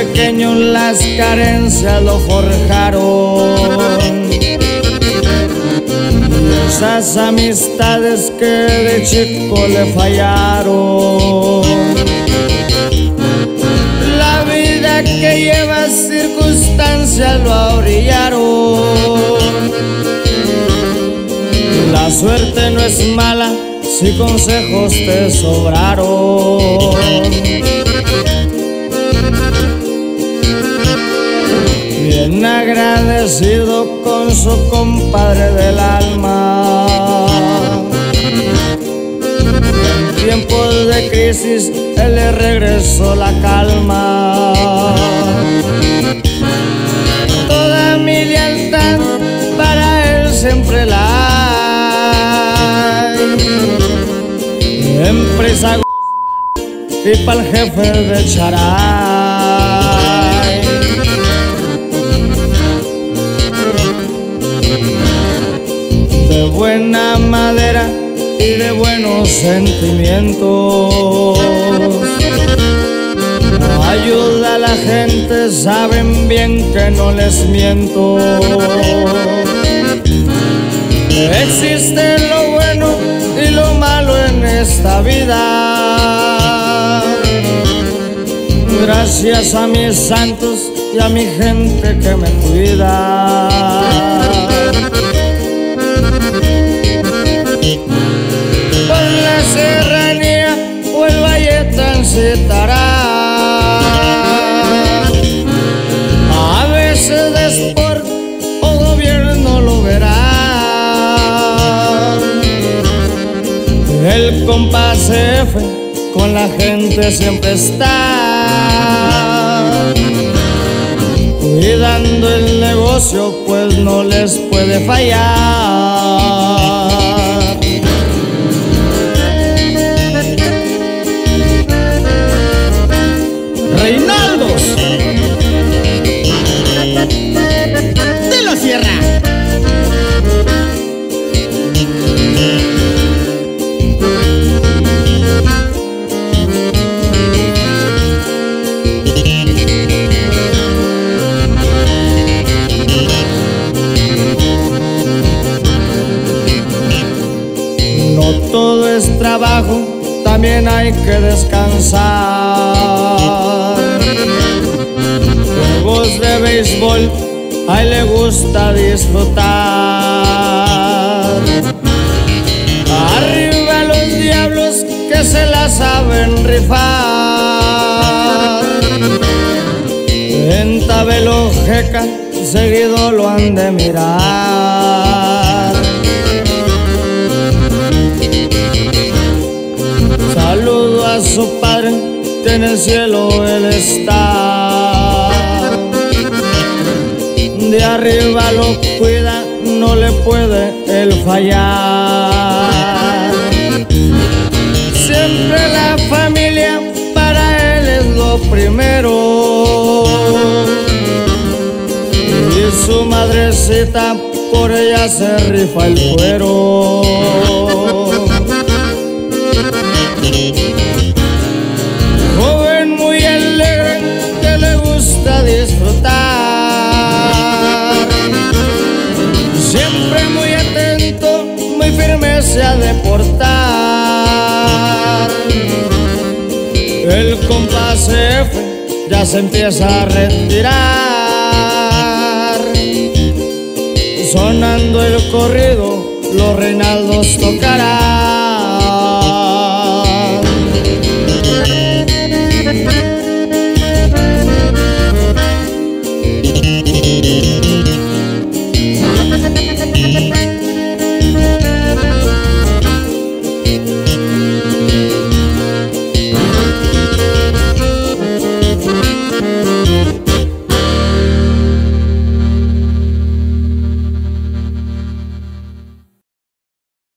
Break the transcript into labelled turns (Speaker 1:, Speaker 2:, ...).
Speaker 1: Pequeño las carencias lo forjaron. Esas amistades que de chico le fallaron. La vida que lleva circunstancias lo abrillaron. La suerte no es mala si consejos te sobraron. Bien agradecido con su compadre del alma. En tiempos de crisis él le regresó la calma. Toda mi lealtad para él siempre la hay. Empresa y pa'l jefe de Charay. Buena madera y de buenos sentimientos. Ayuda a la gente, saben bien que no les miento. Existe lo bueno y lo malo en esta vida. Gracias a mis santos y a mi gente que me cuida. Compás F con la gente siempre está. Cuidando el negocio, pues no les puede fallar.
Speaker 2: Reinaldos
Speaker 1: trabajo, también hay que descansar. Juegos de béisbol, a él le gusta disfrutar. Arriba los diablos que se la saben rifar. En Tabelo Jeca, seguido lo han de mirar. Su padre, que en el cielo él está. De arriba lo cuida, no le puede él fallar. Siempre la familia para él es lo primero. Y su madrecita por ella se rifa el cuero. Siempre muy atento, muy firme se ha de portar. El compás F ya se empieza a retirar. Sonando el corrido, los Reinaldos tocarán.